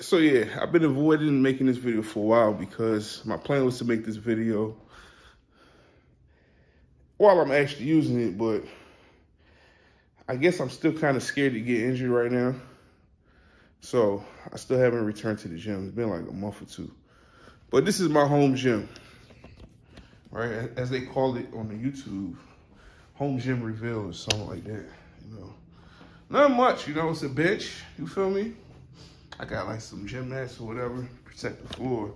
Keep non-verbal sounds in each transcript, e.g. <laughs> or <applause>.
so yeah, I've been avoiding making this video for a while because my plan was to make this video while I'm actually using it, but I guess I'm still kind of scared to get injured right now. So I still haven't returned to the gym. It's been like a month or two. But this is my home gym, right? As they call it on the YouTube, home gym reveal or something like that, you know. Not much, you know, it's a bench, you feel me? I got like some gym mats or whatever, protect the floor.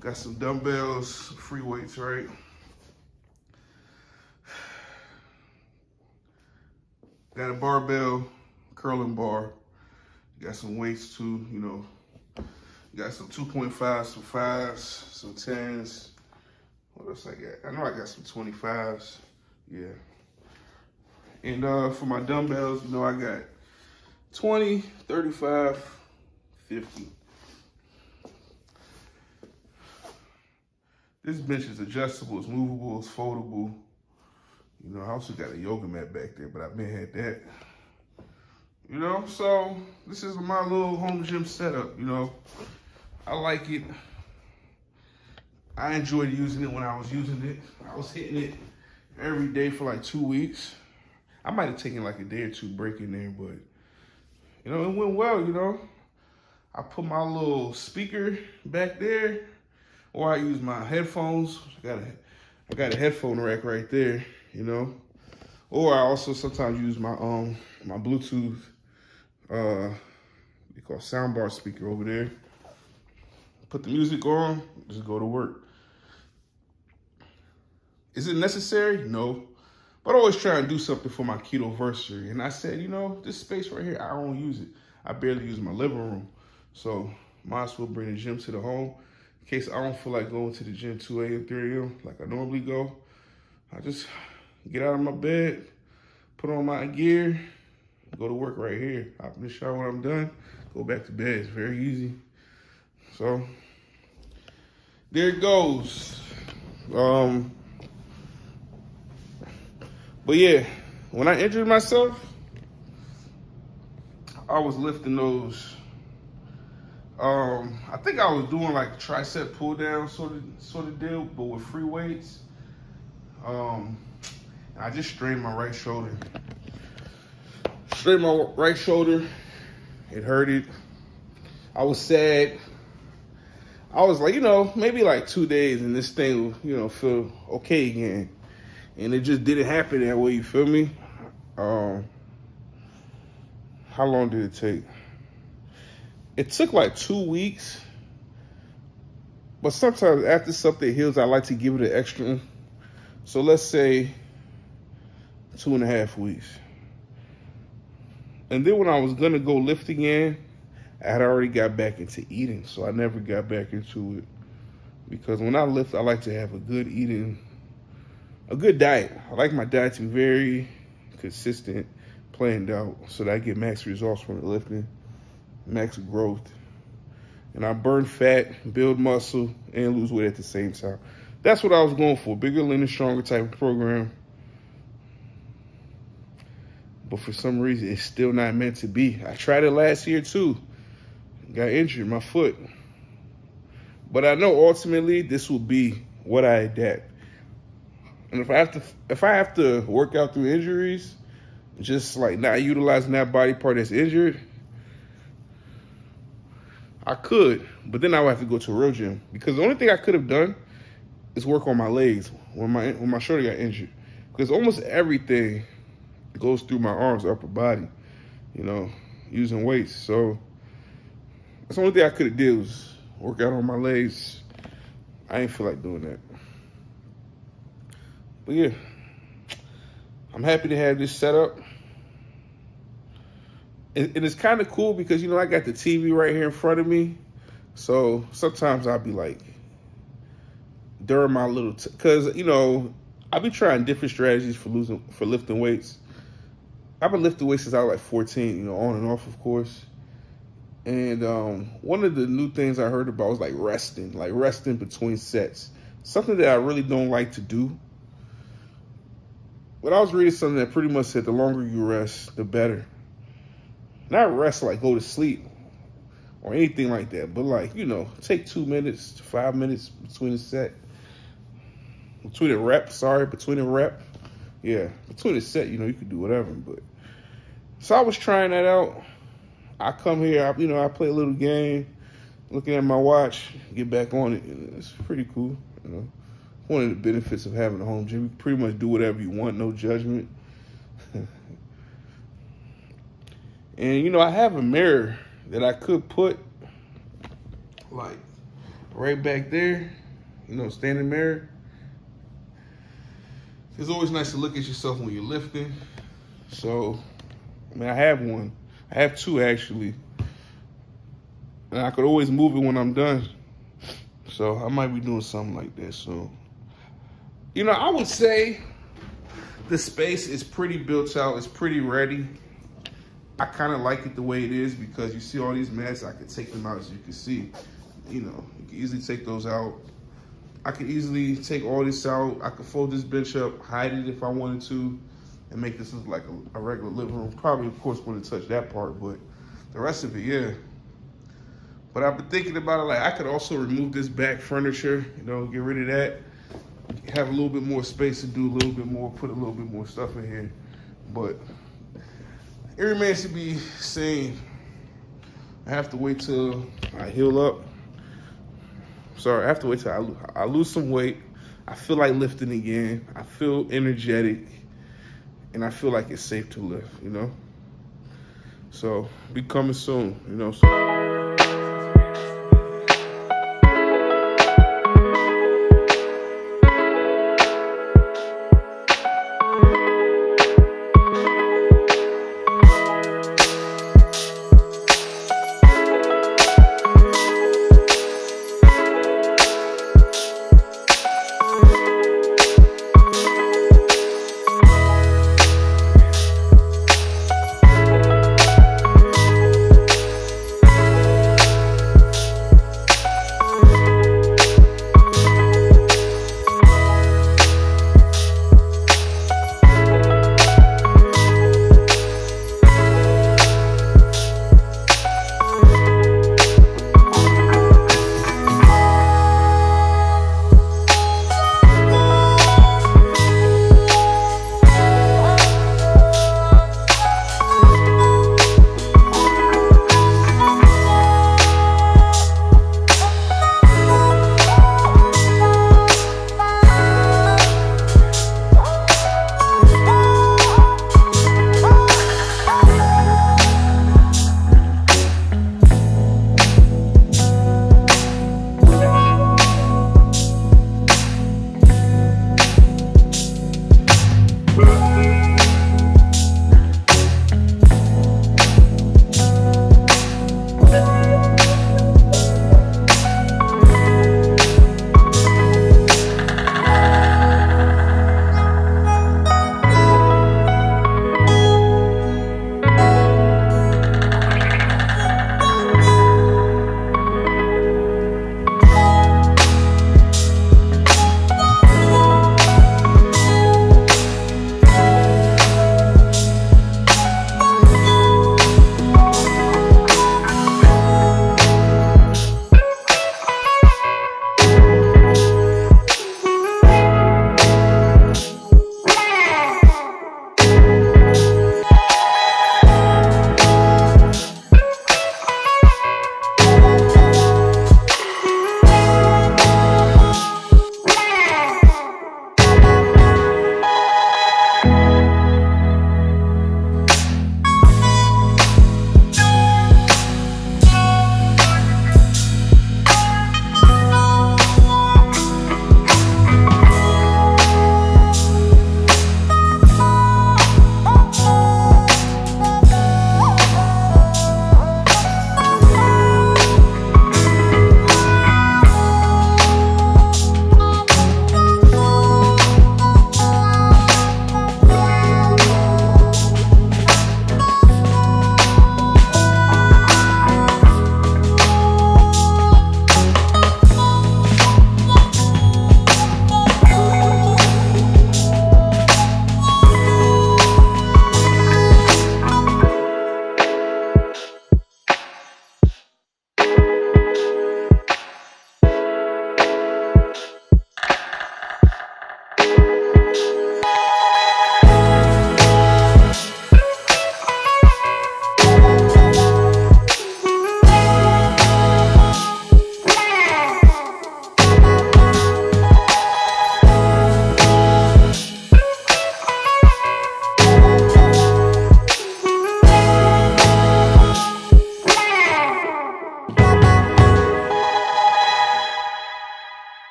Got some dumbbells, free weights, right? Got a barbell, curling bar. Got some weights too, you know. Got some 2.5s, some 5s, some 10s. What else I got? I know I got some 25s. Yeah. And uh, for my dumbbells, you know, I got 20, 35, 50. This bench is adjustable, it's movable, it's foldable. You know, I also got a yoga mat back there, but I've been had that. You know, so this is my little home gym setup, you know. I like it. I enjoyed using it when I was using it. I was hitting it every day for like two weeks. I might have taken like a day or two break in there, but you know, it went well, you know. I put my little speaker back there, or I use my headphones. I got a, I got a headphone rack right there, you know. Or I also sometimes use my um my Bluetooth uh we call soundbar speaker over there. Put the music on, just go to work. Is it necessary? No. But I always try and do something for my keto anniversary. And I said, you know, this space right here, I don't use it. I barely use my living room. So might as well bring the gym to the home. In case I don't feel like going to the gym 2 a.m., 3 a.m. like I normally go. I just get out of my bed, put on my gear, go to work right here. Hop in the shower when I'm done, go back to bed. It's very easy. So there it goes. Um, but yeah, when I injured myself, I was lifting those um, I think I was doing like tricep pull down sort of sort of deal, but with free weights. Um, I just strained my right shoulder. Strained my right shoulder. It hurted. I was sad. I was like, you know, maybe like two days and this thing will, you know, feel okay again. And it just didn't happen that way, you feel me? Um, how long did it take? It took like two weeks. But sometimes after something heals, I like to give it an extra. So let's say two and a half weeks. And then when I was gonna go lift again, I had already got back into eating. So I never got back into it. Because when I lift, I like to have a good eating, a good diet. I like my diet to be very consistent, planned out, so that I get max results from the lifting max growth. And I burn fat, build muscle, and lose weight at the same time. That's what I was going for. Bigger, leaner, stronger type of program. But for some reason, it's still not meant to be. I tried it last year too. Got injured, my foot. But I know ultimately this will be what I adapt. And if I have to if I have to work out through injuries, just like not utilizing that body part that's injured, I could, but then I would have to go to a real gym because the only thing I could have done is work on my legs when my when my shoulder got injured. Because almost everything goes through my arms, upper body, you know, using weights. So that's the only thing I could have did was work out on my legs. I ain't feel like doing that. But yeah, I'm happy to have this set up and, and it's kind of cool because, you know, I got the TV right here in front of me. So sometimes I'll be like, during my little, because, you know, I'll be trying different strategies for losing, for lifting weights. I've been lifting weights since I was like 14, you know, on and off, of course. And um, one of the new things I heard about was like resting, like resting between sets. Something that I really don't like to do. But I was reading something that pretty much said the longer you rest, the better not rest like go to sleep, or anything like that. But like, you know, take two minutes to five minutes between the set. Between the rep, sorry, between the rep. Yeah, between the set, you know, you could do whatever. But so I was trying that out. I come here, I, you know, I play a little game, looking at my watch, get back on it. it's pretty cool, you know. One of the benefits of having a home gym, you pretty much do whatever you want, no judgment. <laughs> and you know, I have a mirror that I could put like right back there, you know, standing mirror. It's always nice to look at yourself when you're lifting. So, I mean, I have one. I have two actually. And I could always move it when I'm done. So I might be doing something like that So, You know, I would say the space is pretty built out. It's pretty ready. I kind of like it the way it is because you see all these mats, I could take them out as you can see. You know, you can easily take those out. I could easily take all this out. I could fold this bench up, hide it if I wanted to, and make this look like a, a regular living room. Probably, of course, wouldn't touch that part, but the rest of it, yeah. But I've been thinking about it, like I could also remove this back furniture, you know, get rid of that, have a little bit more space to do a little bit more, put a little bit more stuff in here. But every man should be seen. I have to wait till I heal up. Sorry, I have to wait till I, I lose some weight. I feel like lifting again. I feel energetic. And I feel like it's safe to lift, you know? So, be coming soon, you know? So